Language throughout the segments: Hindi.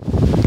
you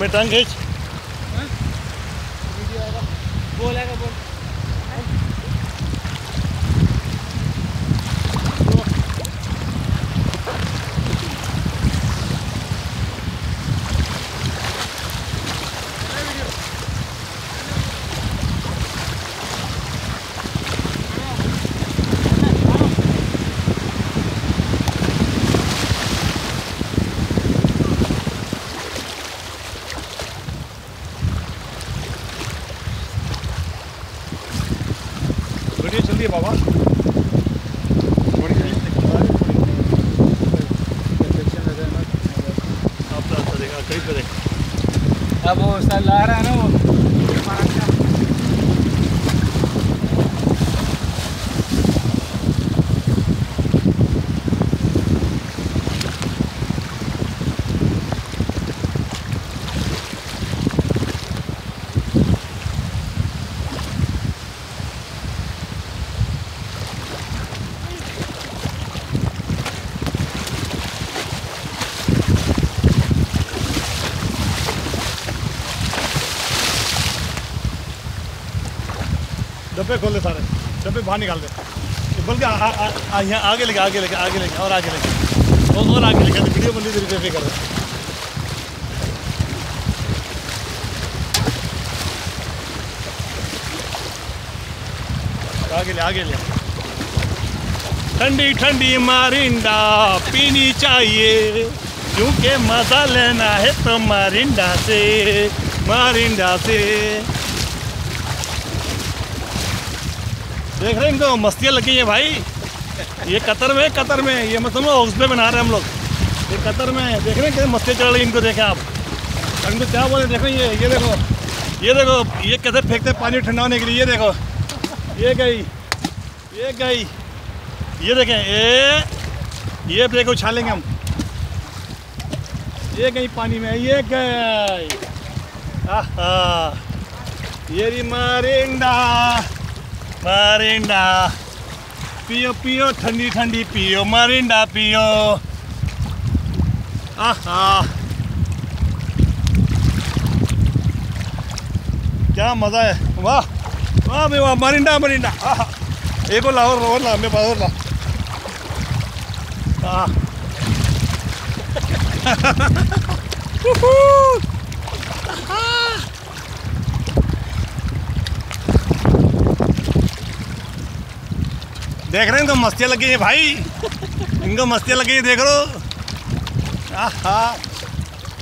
मैं टंग खींच। वीडियो आएगा बोल आएगा बोल वीडियो चल रही है बाबा आप अब वो सर ला रहा है ना वो डब्बे खोल दे सारे। डब्बे बाहर निकाल दे। बल्कि यहाँ आगे लेके आगे लेके आगे लेके, और आगे लेके। और और आगे लेके वीडियो बंदी तेरी पे कर दे। आगे ले आगे ले। ठंडी ठंडी मारिंडा, पीनी चाहिए। क्योंकि मज़ा लेना है तो मारिंडा से मारिंडा से। देख रहे हैं, इनको मस्तियाँ लगी हैं भाई। ये कतर में कतर में, ये मतलब उसमें बना रहे हैं हम लोग। ये कतर में, देख रहे हैं कैसे मस्ती चल रही इनको देखें आप। इनको क्या बोले, देखो ये ये देखो ये देखो, ये कैसे फेंकते पानी ठंडा होने के लिए, ये देखो। ये गई ये गई, ये देखें, ये ये देखो, उछालेंगे हम। ये गई पानी में, ये गई। आहा, ये मारिंडा। मारिंडा। पियो पियो, ठंडी ठंडी पियो, मरिंडा पियो। आहा। क्या मज़ा है। वाह वाह भाई, वाह, मरिंडा मरिंडा। आहा। एक और ला, और और ला, मेरे पास और ला। आह। देख रहे हैं इनको मस्तियाँ लगी हैं भाई इनको मस्तियाँ लगी हैं देख लो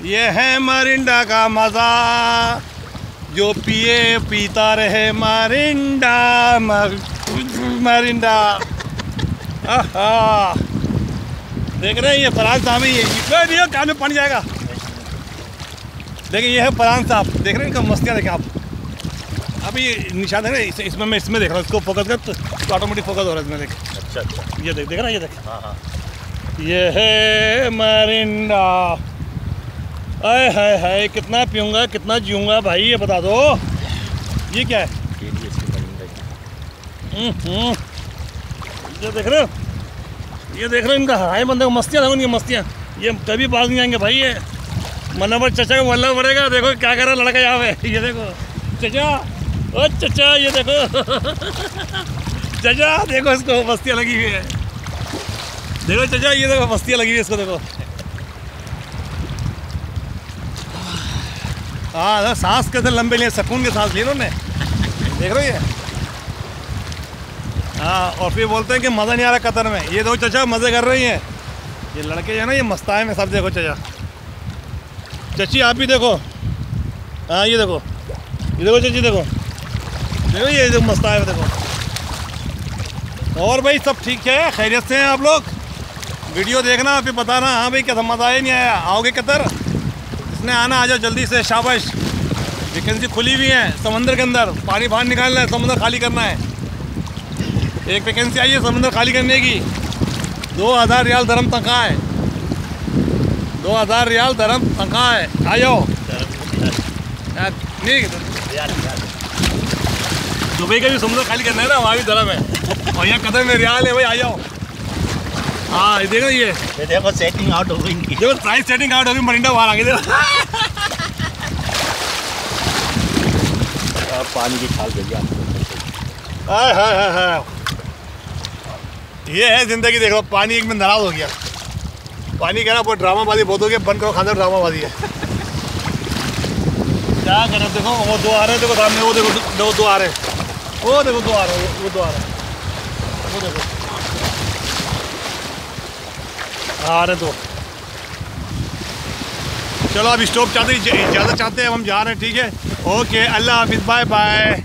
ये है मरिंडा का मज़ा जो पिए पीता रहे मरिंडा मर, मरिंडा देख रहे हैं ये फरहान साहब ही है कान में पानी जाएगा देखिए ये है फरहान साहब देख रहे हैं इनका मस्तियाँ देखें आप अभी निशान है ना इस, इसमें मैं इसमें देख रहा हूँ इसको फोकस कर तो, ऑटोमेटिक फोकस हो रहा है इसमें देख। अच्छा अच्छा। ये देख देख रहा है ये देख। हाँ हाँ। ये है मरिंडा। आय हाय हाय कितना पीऊँगा कितना जीऊँगा भाई ये बता दो। ये क्या है? ये हम्म, हम्म। देख रहे हो? ये देख रहे हो इनका? हाय बंदे को मस्तियाँ देखो इनकी मस्तियाँ। ये कभी बाज नहीं आएँगे भाई ये। मनोवर चचा को मल्ला पड़ेगा देखो क्या कर रहा है लड़का यहाँ पे। ये देखो। चचा ओ चचा ये देखो। चचा, देखो इसको मस्तियाँ लगी हुई है। देखो चचा, ये देखो मस्तियाँ लगी हुई है इसको, देखो। हाँ सांस कैसे लंबे लिए, सुकून के सांस लिए उन्होंने। देख रहे हो ये? हाँ और फिर बोलते हैं कि मज़ा नहीं आ रहा कतर में। ये देखो चचा, मज़े कर रही हैं। ये लड़के जो है ना, ये मस्ताए में सब देखो चचा। चची, आप भी देखो। हाँ ये देखो। ये देखो चची, देखो। देखो ये जो मस्ताए में देखो। और भाई सब ठीक है? खैरियत से हैं आप लोग? वीडियो देखना फिर बताना हाँ भाई क्या मज़ा आया? नहीं आया? आओगे कतर? इसने आना आ जाओ जल्दी से शाबाश। वैकेंसी खुली हुई है समंदर के अंदर। पानी बाहर निकालना है समंदर खाली करना है। एक वैकेंसी आई है समंदर खाली करने की। दो हज़ार रियाल धर्म तनख्वाह है। दो हज़ार रियाल धर्म तनख्वाह है। आ जाओ। नहीं दुबई का भी समुद्र खाली करना है ना वहाँ भी धर्म है और यहाँ कदर में रियाल है भाई आ जाओ। हाँ ये देखो ये? ये देखो सेटिंग आउट हो गई इनकी। देखो साइज़ सेटिंग आउट होगी मरिंडा बाहर आ गई देखो पानी की खाल गई आपको हाय हाय हाय हाय ये है ज़िंदगी देखो पानी एक में नाराज़ हो गया। पानी कह रहा बहुत ड्रामाबाजी बहुत हो गया बंद करो खाना ड्रामाबाजी है। क्या करें देखो वो दो आ रहे हैं देखो सामने वो देखो दो दो आ रहे हैं। वो देखो दो आ रहा है वो दो आ रहा है वो देखो आ रहे दो। चलो अब स्टॉप चाहते ज़्यादा चाहते हैं, हम जा रहे हैं, ठीक है? ओके अल्लाह हाफिज़ बाय बाय